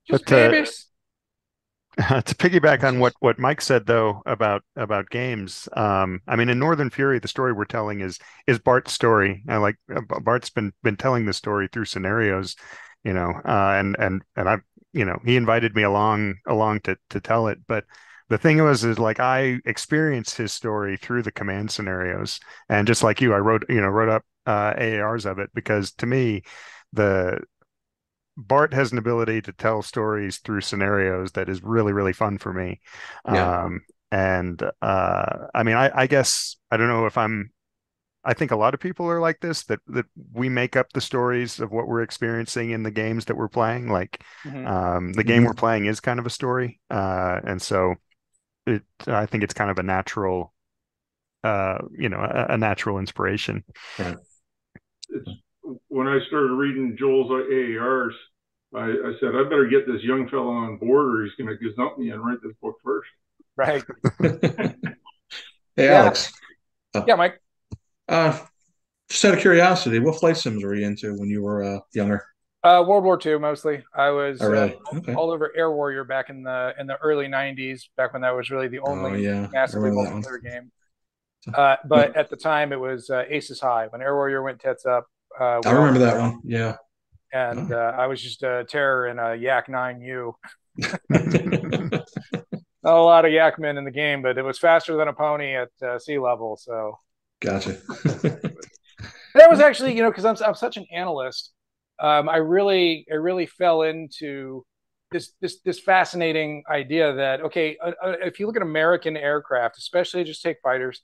Just but, uh, to piggyback on what what Mike said though about about games, um, I mean, in Northern Fury, the story we're telling is is Bart's story. I like uh, Bart's been been telling the story through scenarios, you know, uh, and and and I, you know, he invited me along along to to tell it, but the thing was is like I experienced his story through the command scenarios, and just like you, I wrote you know wrote up uh, AARs of it because to me, the Bart has an ability to tell stories through scenarios that is really really fun for me. Yeah. Um, and uh, I mean, I, I guess I don't know if I'm. I think a lot of people are like this that that we make up the stories of what we're experiencing in the games that we're playing. Like mm-hmm. um, the game mm-hmm. we're playing is kind of a story, uh, and so it. I think it's kind of a natural, uh, you know, a, a natural inspiration. Right when I started reading Joel's AARs, I, I, said, I better get this young fellow on board or he's going to gazump me and write this book first. Right. hey, Alex. Uh, yeah, Mike. Uh, just out of curiosity, what flight sims were you into when you were uh, younger? Uh, World War II mostly. I was oh, really? uh, okay. all over Air Warrior back in the in the early '90s, back when that was really the only oh, yeah. massively multiplayer game. Uh, but at the time, it was uh, Aces High when Air Warrior went tits up. Uh, I remember that one. Yeah. And oh. uh, I was just a terror in a Yak 9U. Not a lot of Yak men in the game, but it was faster than a pony at uh, sea level. So. Gotcha. that was actually, you know, because I'm, I'm such an analyst. Um, I really, I really fell into this this this fascinating idea that okay, uh, uh, if you look at American aircraft, especially just take fighters,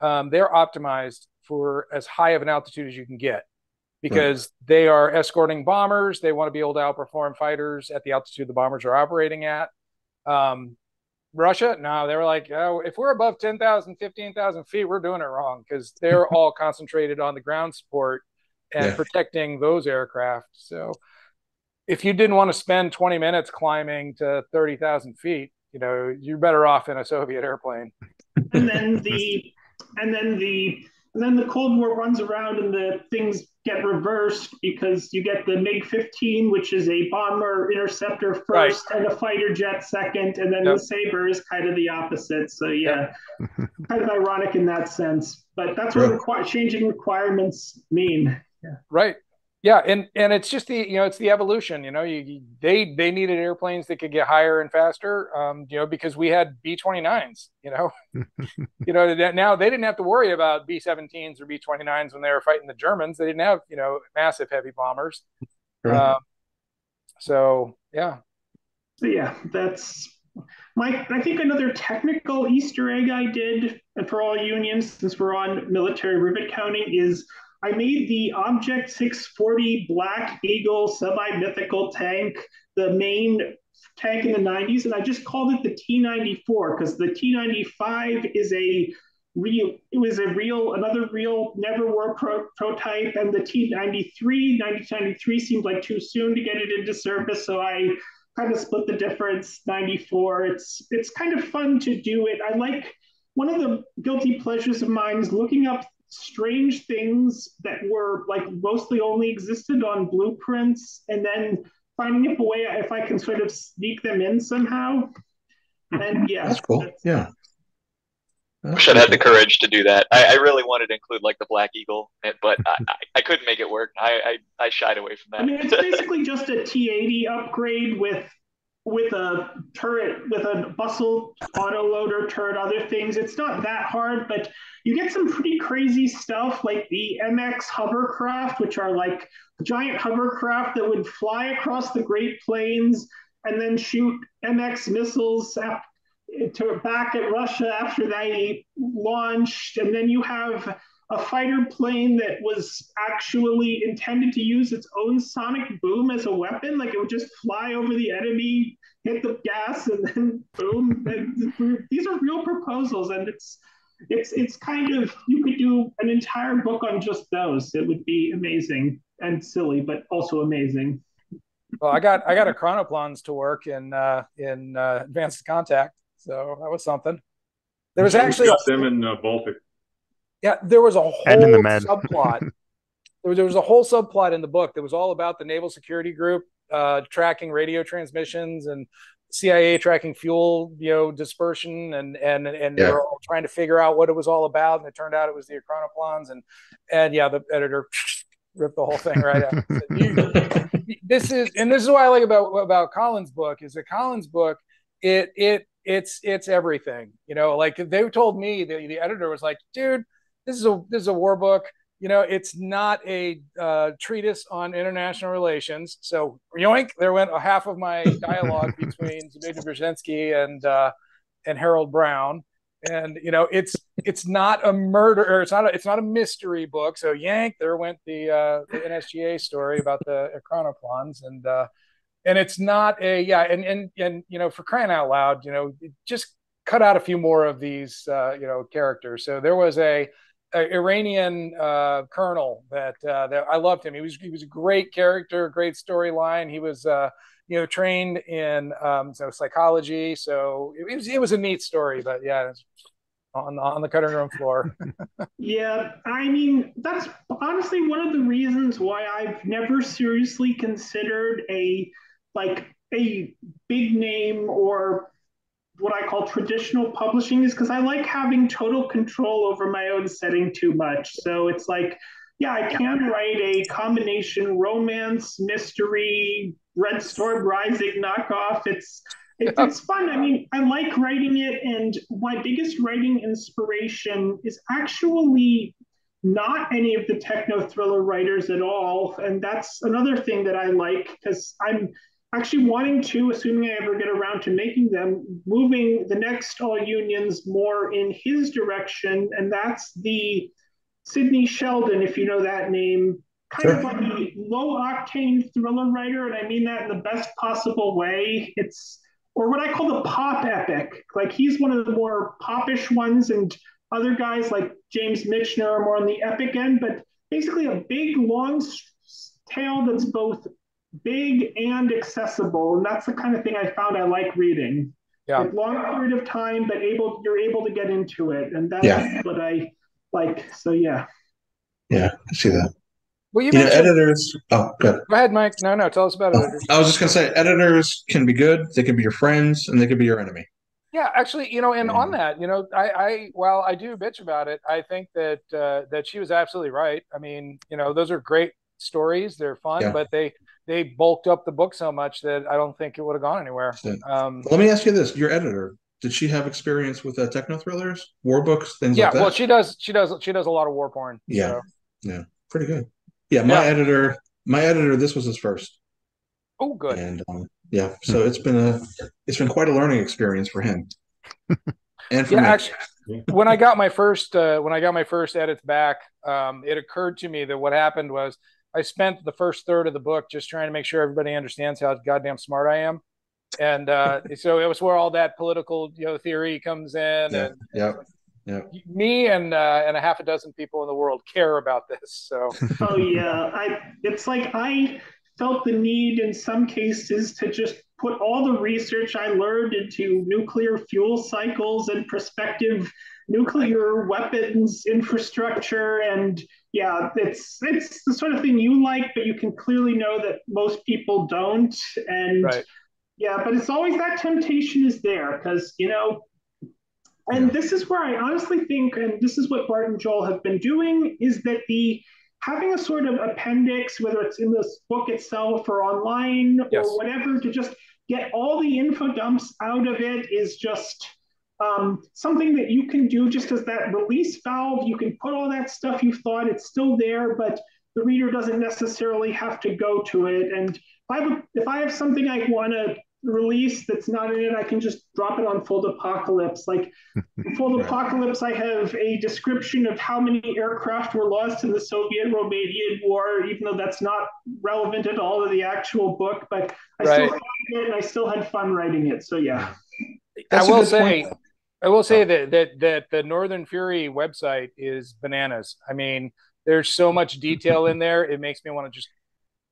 um, they're optimized for as high of an altitude as you can get because right. they are escorting bombers. They want to be able to outperform fighters at the altitude the bombers are operating at. Um, Russia, no, they were like, oh, if we're above 10,000, 15,000 feet, we're doing it wrong because they're all concentrated on the ground support and yeah. protecting those aircraft. So if you didn't want to spend 20 minutes climbing to 30,000 feet, you know, you're better off in a Soviet airplane. And then the, and then the, and then the Cold War runs around and the things get reversed because you get the MiG 15, which is a bomber interceptor first right. and a fighter jet second, and then yep. the Sabre is kind of the opposite. So, yeah, yep. kind of ironic in that sense. But that's what requ- changing requirements mean. Yeah. Right yeah and and it's just the you know it's the evolution you know you, you, they they needed airplanes that could get higher and faster um you know because we had b-29s you know? You know now they didn't have to worry about b-17s or b-29s when they were fighting the germans. They didn't have you know massive heavy bombers. Right. um, so yeah. So yeah that's Mike, I think another technical Easter egg I did for all unions, since we're on military rivet counting, is I made the Object 640 Black Eagle semi mythical tank the main tank in the 90s, and I just called it the T94 because the T95 is a real it was a real another real never war pro, prototype and the T93 1993 seemed like too soon to get it into service so I kind of split the difference 94 it's it's kind of fun to do it. I like one of the guilty pleasures of mine is looking up strange things that were like mostly only existed on blueprints and then finding a way if I can sort of sneak them in somehow. And yeah, that's cool. That's, yeah. Wish I'd had the courage to do that. I, I, really wanted to include like the Black Eagle, but I, I, I couldn't make it work. I, I, I shied away from that. I mean, it's basically just a T80 upgrade with with a turret, with a bustle autoloader turret, other things. It's not that hard, but you get some pretty crazy stuff like the MX hovercraft, which are like giant hovercraft that would fly across the Great Plains and then shoot MX missiles to back at Russia after they launched, and then you have a fighter plane that was actually intended to use its own sonic boom as a weapon. Like it would just fly over the enemy, hit the gas, and then boom. and these are real proposals, and it's it's it's kind of you could do an entire book on just those. It would be amazing and silly, but also amazing. Well, I got I got a chronoplans to work in uh, in uh, advanced contact, so that was something. There was actually them in uh, Baltic. Yeah, there was a whole subplot. there, was, there was a whole subplot in the book that was all about the Naval Security Group uh, tracking radio transmissions and CIA tracking fuel, you know, dispersion, and and and yeah. they were all trying to figure out what it was all about. And it turned out it was the chronoplans, and and yeah, the editor ripped the whole thing right out. this is and this is what I like about about Colin's book is that Colin's book it it it's it's everything. You know, like they told me the, the editor was like, dude, this is a this is a war book. You know, it's not a uh, treatise on international relations. So yoink, there went a half of my dialogue between Zbigniew Brzezinski and uh, and Harold Brown. And you know, it's it's not a murder or it's not a, it's not a mystery book. So yank, there went the uh, the NSGA story about the chronoplans and uh, and it's not a yeah and and and you know for crying out loud, you know, just cut out a few more of these uh, you know characters. So there was a Iranian uh, colonel that uh, that I loved him. He was he was a great character, great storyline. He was uh, you know trained in um, so psychology, so it, was it was a neat story. But yeah, on on the cutting room floor. yeah, I mean that's honestly one of the reasons why I've never seriously considered a like a big name or what I call traditional publishing is because I like having total control over my own setting too much. So it's like, yeah, I can write a combination romance, mystery, Red Storm Rising knockoff. It's it, it's fun. I mean, I like writing it, and my biggest writing inspiration is actually not any of the techno thriller writers at all. And that's another thing that I like because I'm actually wanting to, assuming I ever get around to making them, moving the next All Unions more in his direction, and that's the Sidney Sheldon, if you know that name, kind sure. of like a low octane thriller writer, and I mean that in the best possible way. It's or what I call the pop epic. Like he's one of the more popish ones, and other guys like James Michener are more on the epic end, but basically a big long tale that's both big and accessible, and that's the kind of thing I found I like reading. Yeah, like long period of time, but able you're able to get into it, and that's yeah. what I like. So yeah. Yeah, I see that. Well, you, you know, editors. Oh, good. Go ahead, Mike. No, no, tell us about oh, editors. I was just gonna say, editors can be good. They can be your friends, and they can be your enemy. Yeah, actually, you know, and yeah. on that, you know, I, I, while I do bitch about it, I think that uh, that she was absolutely right. I mean, you know, those are great stories. They're fun, yeah. but they they bulked up the book so much that I don't think it would have gone anywhere. Um, Let me ask you this: Your editor, did she have experience with uh, techno thrillers, war books, things yeah, like that? Yeah, well, she does. She does. She does a lot of war porn. Yeah, so. yeah, pretty good. Yeah, my yeah. editor, my editor, this was his first. Oh, good. And um, yeah, so it's been a it's been quite a learning experience for him. and for yeah, me. actually, when I got my first uh, when I got my first edits back, um, it occurred to me that what happened was I spent the first third of the book just trying to make sure everybody understands how goddamn smart I am. And uh, so it was where all that political, you know, theory comes in. Yeah. And yeah. Yeah. Me and uh, and a half a dozen people in the world care about this. So. oh yeah, I. It's like I felt the need in some cases to just put all the research I learned into nuclear fuel cycles and prospective nuclear weapons infrastructure and yeah it's it's the sort of thing you like but you can clearly know that most people don't and right. yeah but it's always that temptation is there because you know and this is where i honestly think and this is what bart and joel have been doing is that the having a sort of appendix whether it's in this book itself or online yes. or whatever to just get all the info dumps out of it is just um, something that you can do just as that release valve. You can put all that stuff you thought it's still there, but the reader doesn't necessarily have to go to it. And if I have, a, if I have something I want to release that's not in it, I can just drop it on Fuldapocalypse. Like Fold right. Apocalypse, I have a description of how many aircraft were lost in the Soviet Romanian War, even though that's not relevant at all to the actual book. But I right. still found it and I still had fun writing it. So yeah. That's I will say point. I will say that that that the Northern Fury website is bananas. I mean, there's so much detail in there. It makes me want to just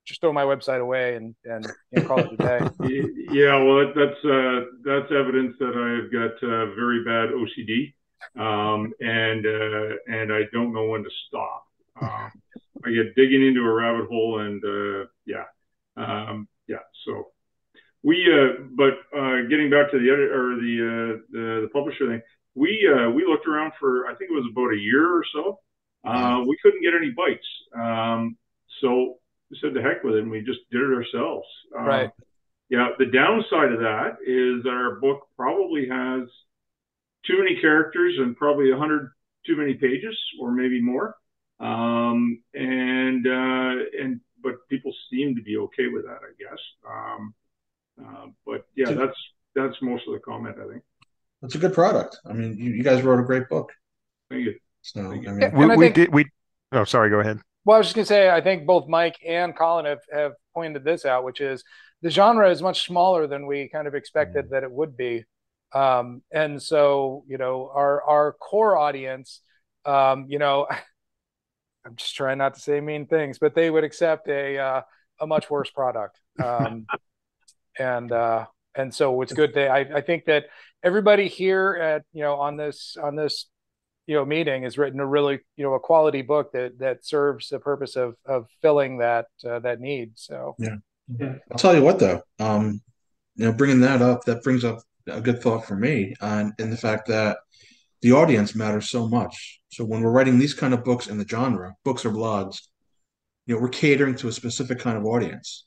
just throw my website away and and you know, call it a day. Yeah, well, that's uh, that's evidence that I've got uh, very bad OCD, um, and uh, and I don't know when to stop. Um, I get digging into a rabbit hole, and uh, yeah, um, yeah. So we, uh, but uh, getting back to the edit or the, the the publisher thing, we we looked around for I think it was about a year or so. we couldn't get any bites. Um, so we said the heck with it and we just did it ourselves. Um, right. Yeah. The downside of that is that our book probably has too many characters and probably a hundred too many pages or maybe more. Um, and, uh, and, but people seem to be okay with that, I guess. Um, uh, but yeah, that's, that's most of the comment, I think. It's a good product. I mean, you, you guys wrote a great book. Thank you. So, Thank you. I mean, we, we think, did, we, oh, sorry, go ahead. Well, I was just going to say, I think both Mike and Colin have, have pointed this out, which is the genre is much smaller than we kind of expected mm-hmm. that it would be. Um, and so, you know, our, our core audience, um, you know, I'm just trying not to say mean things, but they would accept a, uh, a much worse product. Um, and, uh, and so it's good that I, I think that everybody here at, you know, on this, on this you know meeting has written a really you know a quality book that that serves the purpose of of filling that uh, that need so. Yeah. yeah i'll tell you what though um you know bringing that up that brings up a good thought for me and in the fact that the audience matters so much. So when we're writing these kind of books in the genre books or blogs you know we're catering to a specific kind of audience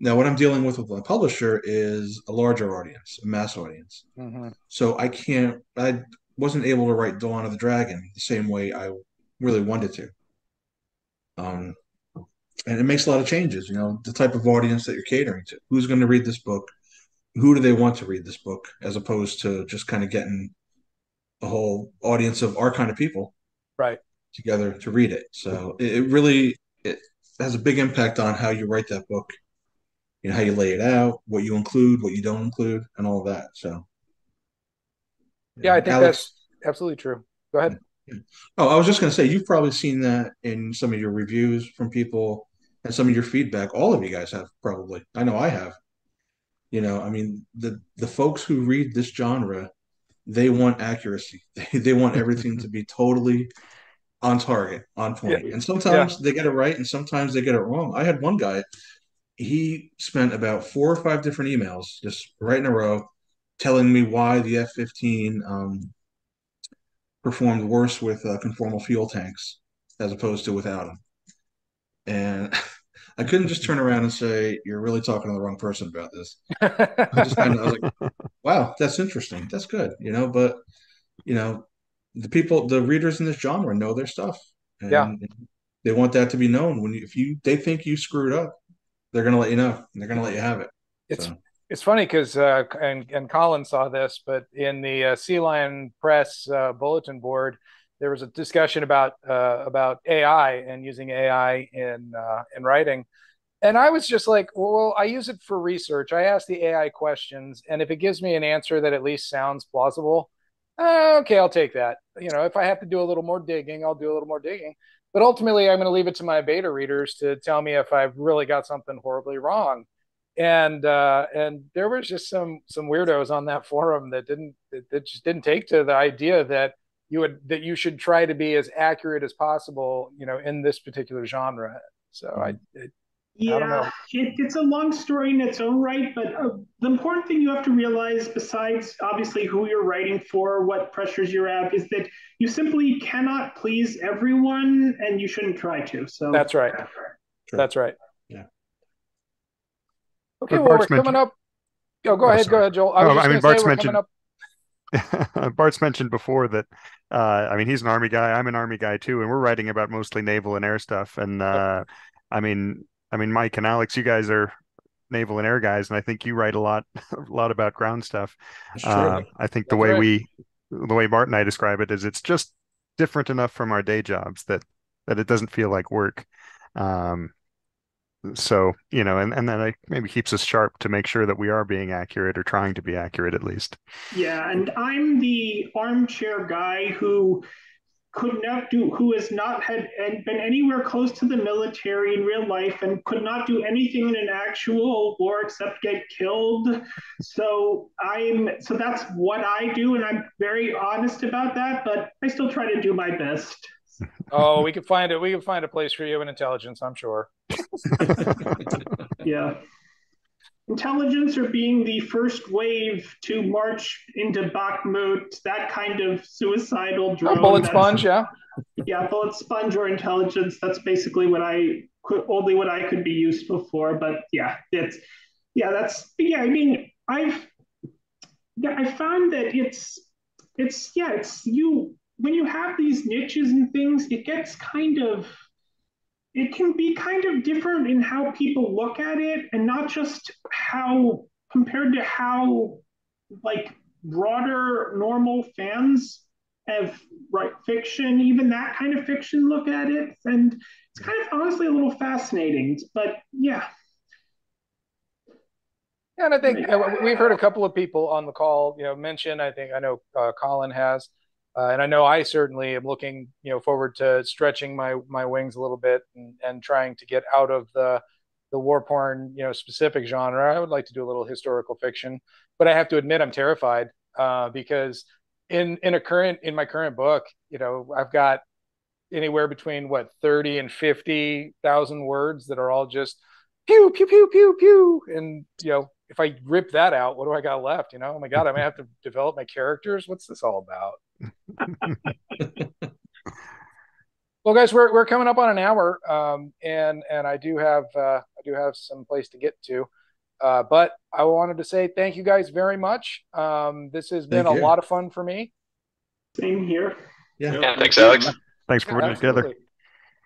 now what i'm dealing with with my publisher is a larger audience a mass audience mm-hmm. so i can't i wasn't able to write Dawn of the Dragon the same way I really wanted to. Um, and it makes a lot of changes. You know, the type of audience that you're catering to. Who's going to read this book? Who do they want to read this book? As opposed to just kind of getting a whole audience of our kind of people, right, together to read it. So it, it really it has a big impact on how you write that book. You know how you lay it out, what you include, what you don't include, and all of that. So yeah, I think Alex, that's absolutely true. Go ahead. Oh, I was just going to say, you've probably seen that in some of your reviews from people and some of your feedback. All of you guys have probably. I know I have. You know, I mean, the the folks who read this genre, they want accuracy. They they want everything to be totally on target, on point. Yeah. And sometimes yeah. they get it right, and sometimes they get it wrong. I had one guy. He spent about four or five different emails just right in a row telling me why the F 15 um, performed worse with uh, conformal fuel tanks as opposed to without them. And I couldn't just turn around and say, You're really talking to the wrong person about this. I just kind of I was like, Wow, that's interesting. That's good, you know, but, you know, the people, the readers in this genre know their stuff. And yeah. They want that to be known. When you, if you, they think you screwed up, they're going to let you know. They're going to let you have it. It's, so it's funny because uh, and and Colin saw this, but in the uh, Sea Lion Press uh, bulletin board, there was a discussion about uh, about AI and using AI in uh, in writing, and I was just like, well, I use it for research. I ask the AI questions, and if it gives me an answer that at least sounds plausible, uh, okay, I'll take that. You know, if I have to do a little more digging, I'll do a little more digging. But ultimately, I'm going to leave it to my beta readers to tell me if I've really got something horribly wrong and uh, and there was just some some weirdos on that forum that didn't that, that, just didn't take to the idea that you would that you should try to be as accurate as possible, you know, in this particular genre. So I, mm-hmm. it, yeah, it, it's a long story in its own right, but uh, the important thing you have to realize, besides obviously who you're writing for, what pressures you're at, is that you simply cannot please everyone, and you shouldn't try to. So that's right. That's right. Yeah. Okay, well, we're coming up. Oh, go oh, ahead, sorry. go ahead, Joel. I, oh, I mean, Bart's mentioned. Bart's mentioned before that. Uh, I mean, he's an army guy. I'm an army guy too, and we're writing about mostly naval and air stuff. And uh, I mean, I mean, Mike and Alex, you guys are naval and air guys, and I think you write a lot, a lot about ground stuff. Uh, I think the That's way right. we, the way Martin and I describe it is, it's just different enough from our day jobs that that it doesn't feel like work. Um, so you know, and and then it maybe keeps us sharp to make sure that we are being accurate or trying to be accurate at least. Yeah, and I'm the armchair guy who could not do who has not had been anywhere close to the military in real life and could not do anything in an actual war except get killed. So i'm so that's what i do and i'm very honest about that but i still try to do my best. Oh we could find it we can find a place for you in intelligence i'm sure. Yeah intelligence or being the first wave to march into Bakhmut, that kind of suicidal drone. Oh, bullet sponge, yeah. Yeah, bullet sponge or intelligence. That's basically what I could only what I could be useful for. But yeah, it's yeah, that's yeah. I mean, I've yeah, I found that it's it's yeah, it's you when you have these niches and things, it gets kind of it can be kind of different in how people look at it and not just how compared to how like broader normal fans of right fiction even that kind of fiction look at it and it's kind of honestly a little fascinating but yeah yeah, and I think we've heard a couple of people on the call, you know, mention. I think I know uh, Colin has uh, and I know I certainly am looking, you know, forward to stretching my my wings a little bit and, and trying to get out of the the war porn, you know, specific genre. I would like to do a little historical fiction, but I have to admit I'm terrified uh, because in in a current in my current book, you know, I've got anywhere between what 30 and 50,000 words that are all just pew pew pew pew pew and you know if I rip that out, what do I got left? You know, oh my God, I may have to develop my characters. What's this all about? Well, guys, we're, we're coming up on an hour, um, and and I do have uh, I do have some place to get to, uh, but I wanted to say thank you guys very much. Um, this has been thank a you. lot of fun for me. Same here. Yeah. yeah thanks, Alex. Thanks for putting it together.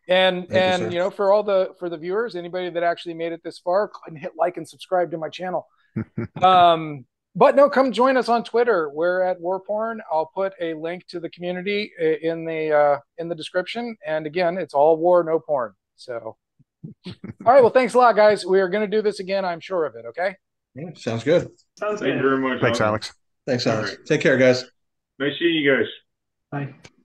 And Thank and you, you, know for all the for the viewers, anybody that actually made it this far, go and hit like and subscribe to my channel. um, but no, come join us on Twitter. We're at War Porn. I'll put a link to the community in the uh, in the description. And again, it's all war, no porn. So, all right. Well, thanks a lot, guys. We are going to do this again. I'm sure of it. Okay. Yeah, sounds good. Sounds Thank good. you very much. Thanks, Alex. Thanks, Alex. Right. Take care, guys. Nice seeing you guys. Bye.